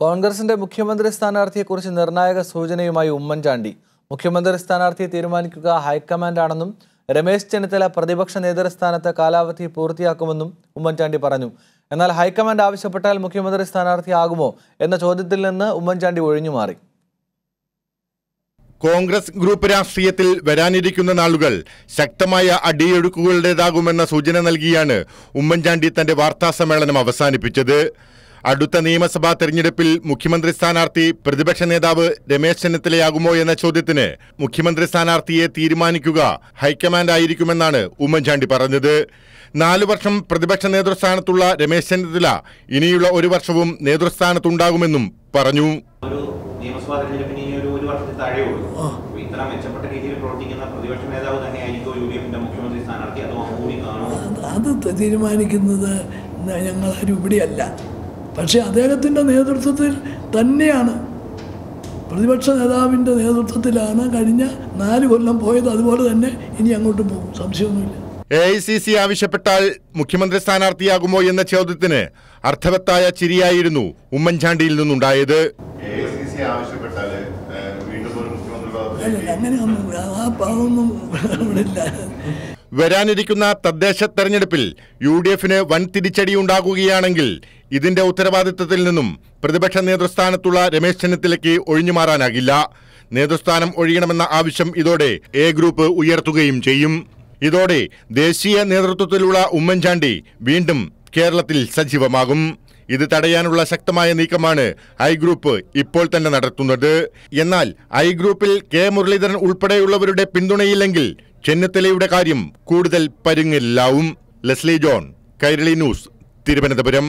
കോൺഗ്രസിന്റെ മുഖ്യമന്ത്രി സ്ഥാനാർത്ഥിയെക്കുറിച്ച് നിർണായക സൂചനയുമായി ഉമ്മൻചാണ്ടി. മുഖ്യമന്ത്രി സ്ഥാനാർത്ഥിയെ തീരുമാനിക്കുക ഹൈക്കമാൻഡാണെന്നും രമേശ് ചെന്നിത്തല പ്രതിപക്ഷ നേതൃസ്ഥാനത്ത് കാലാവധി പൂർത്തിയാക്കുമെന്നും ഉമ്മൻചാണ്ടി പറഞ്ഞു. എന്നാൽ ഹൈക്കമാൻഡ് ആവശ്യപ്പെട്ടാൽ മുഖ്യമന്ത്രി സ്ഥാനാർത്ഥിയാകുമോ എന്ന ചോദ്യത്തിൽ നിന്ന് ഉമ്മൻചാണ്ടി ഒഴിഞ്ഞു മാറി. കോൺഗ്രസ് ഗ്രൂപ്പ് രാഷ്ട്രീയത്തിൽ വരാനിരിക്കുന്ന നാളുകൾ ശക്തമായ അടിയൊഴുക്കുകളുടേതാകുമെന്ന സൂചന നൽകിയാണ് ഉമ്മൻചാണ്ടി തന്റെ വാർത്താസമ്മേളനം അവസാനിപ്പിച്ചത്. അടുത്ത നിയമസഭാ തെരഞ്ഞെടുപ്പിൽ മുഖ്യമന്ത്രി സ്ഥാനാർത്ഥി പ്രതിപക്ഷ നേതാവ് രമേശ് ചെന്നിത്തലയാകുമോ എന്ന ചോദ്യത്തിന് മുഖ്യമന്ത്രി സ്ഥാനാർത്ഥിയെ തീരുമാനിക്കുക ഹൈക്കമാൻഡ് ആയിരിക്കുമെന്നാണ് ഉമ്മൻചാണ്ടി പറഞ്ഞത്. നാലു വർഷം പ്രതിപക്ഷ നേതൃസ്ഥാനത്തുള്ള രമേശ് ചെന്നിത്തല ഇനിയുള്ള ഒരു വർഷവും നേതൃസ്ഥാനത്തുണ്ടാകുമെന്നും പറഞ്ഞു. ഒരു നിയമസഭാ തെരഞ്ഞെടുപ്പിന് ഇനി ഒരു ഒരു വർഷത്തിൽ താഴെ ഉള്ളൂ അപ്പൊ ഇത്ര മെച്ചപ്പെട്ട രീതിയിൽ പ്രവർത്തിക്കുന്ന പ്രതിപക്ഷ നേതാവ് തന്നെയായിരിക്കും യു ഡി എഫിന്റെ മുഖ്യമന്ത്രി സ്ഥാനാർത്ഥി അതോ തീരുമാനിക്കുന്നത് ഞങ്ങളാരും ഇവിടെയല്ല. പക്ഷേ അദ്ദേഹത്തിന്റെ നേതൃത്വത്തിൽ തന്നെയാണ് പ്രതിപക്ഷ നേതാവിന്റെ നേതൃത്വത്തിലാണ് കഴിഞ്ഞ നാല് കൊല്ലം പോയത്. അതുപോലെ തന്നെ ഇനി അങ്ങോട്ട് പോകും. സംശയമൊന്നുമില്ല. എ ഐ സി സി ആവശ്യപ്പെട്ടാൽ മുഖ്യമന്ത്രി സ്ഥാനാർത്ഥിയാകുമോ എന്ന ചോദ്യത്തിന് അർത്ഥവത്തായ ചിരിയായിരുന്നു ഉമ്മൻചാണ്ടിയിൽ നിന്നുണ്ടായത്. അങ്ങനെയൊന്നും ആ പാവൊന്നും ഇവിടെ ഇല്ല. വരാനിരിക്കുന്ന തദ്ദേശ തെരഞ്ഞെടുപ്പിൽ യു ഡി എഫിന് വൻ തിരിച്ചടി ഉണ്ടാകുകയാണെങ്കിൽ ഇതിന്റെ ഉത്തരവാദിത്തത്തിൽ നിന്നും പ്രതിപക്ഷ നേതൃസ്ഥാനത്തുള്ള രമേശ് ചെന്നിത്തലയ്ക്ക് ഒഴിഞ്ഞുമാറാനാകില്ല നേതൃസ്ഥാനം ഒഴിയണമെന്ന ആവശ്യം ഇതോടെ എ ഗ്രൂപ്പ് ഉയർത്തുകയും ചെയ്യും. ഇതോടെ ദേശീയ നേതൃത്വത്തിലുള്ള ഉമ്മൻചാണ്ടി വീണ്ടും കേരളത്തിൽ സജീവമാകും. ഇത് തടയാനുള്ള ശക്തമായ നീക്കമാണ് ഐ ഗ്രൂപ്പ് ഇപ്പോൾ തന്നെ നടത്തുന്നത്. എന്നാൽ ഐ ഗ്രൂപ്പിൽ കെ മുരളീധരൻ ഉൾപ്പെടെയുള്ളവരുടെ പിന്തുണയില്ലെങ്കിൽ ചെന്നിത്തലയുടെ കാര്യം കൂടുതൽ പരുങ്ങില്ലാവും Leslie John Kairali news Thiruvananthapuram.